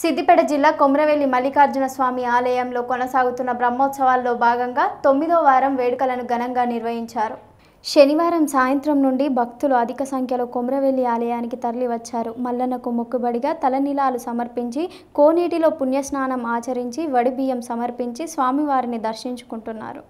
సిద్దిపేట జిల్లా కొమరవెల్లి మల్లికార్జున స్వామి ఆలయంలో కొనసాగుతున్న బ్రహ్మోత్సవాల్లో భాగంగా తొమ్మిదో వారం వేడుకలను ఘనంగా నిర్వహించారు. శనివారం సాయంత్రం నుండి భక్తులు అధిక సంఖ్యలో కొమరవెల్లి ఆలయానికి తరలివచ్చారు. మల్లన్నకు మొక్కుబడిగా తలనీలాలు సమర్పించి కోనేటిలో పుణ్యస్నానం ఆచరించి వడి బియ్యం సమర్పించి స్వామివారిని దర్శించుకుంటున్నారు.